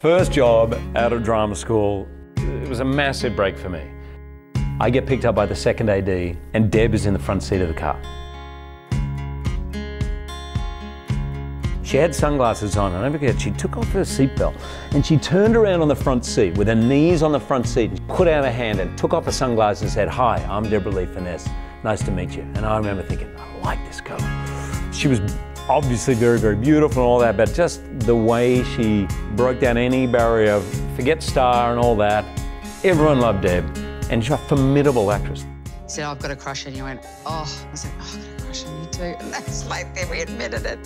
First job out of drama school, it was a massive break for me. I get picked up by the second AD, and Deb is in the front seat of the car. She had sunglasses on, and I forget, she took off her seatbelt and she turned around on the front seat with her knees on the front seat, and put out her hand and took off her sunglasses and said, Hi, I'm Deborra-Lee Furness. Nice to meet you. And I remember thinking, I like this girl. She was obviously very, very beautiful and all that, but just the way she broke down any barrier of forget star and all that. Everyone loved Deb, and she's a formidable actress. He said, I've got a crush on you. I went, oh, I said, oh, I've got a crush on you too. And that's like, then we admitted it.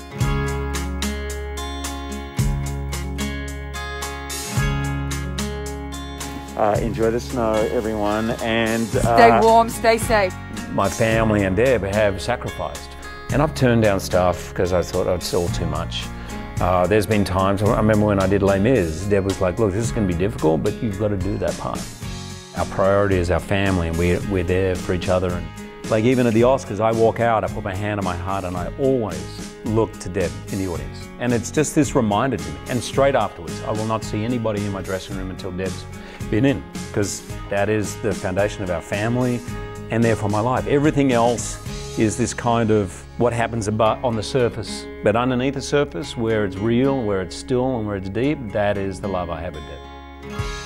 Uh, enjoy the snow, everyone, and uh, Stay warm, stay safe. my family and Deb have sacrificed. And I've turned down stuff because I thought I'd all too much. Uh, there's been times, I remember when I did Les Mis, Deb was like, look, this is going to be difficult, but you've got to do that part. Our priority is our family and we're, we're there for each other. And like even at the Oscars, I walk out, I put my hand on my heart and I always look to Deb in the audience. And it's just this reminder to me. And straight afterwards, I will not see anybody in my dressing room until Deb's been in because that is the foundation of our family and therefore my life. Everything else is this kind of what happens on the surface, but underneath the surface, where it's real, where it's still, and where it's deep, that is the love I have with Deb.